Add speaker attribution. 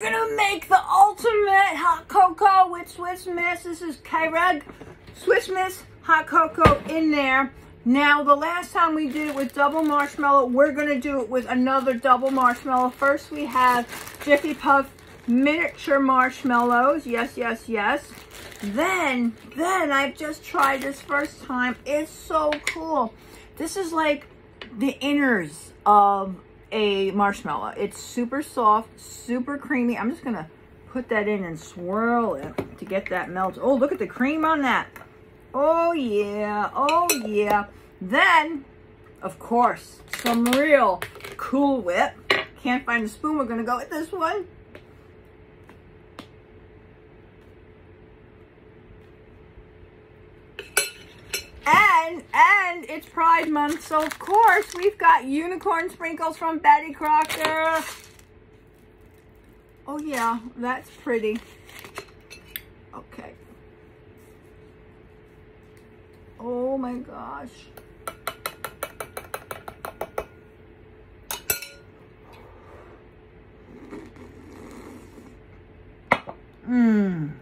Speaker 1: We're gonna make the ultimate hot cocoa with Swiss Miss. This is Keurig Swiss Miss hot cocoa in there. Now, the last time we did it with double marshmallow, we're gonna do it with another double marshmallow. First, we have Jiffy Puff miniature marshmallows. Yes, yes, yes. Then, then I've just tried this first time. It's so cool. This is like the inners of a marshmallow. It's super soft, super creamy. I'm just gonna put that in and swirl it to get that melt. Oh, look at the cream on that. Oh yeah, oh yeah. Then, of course, some real Cool Whip. Can't find a spoon, we're gonna go with this one. And, and it's Pride Month, so of course we've got unicorn sprinkles from Betty Crocker. Oh yeah, that's pretty. Okay. Oh my gosh. Mmm.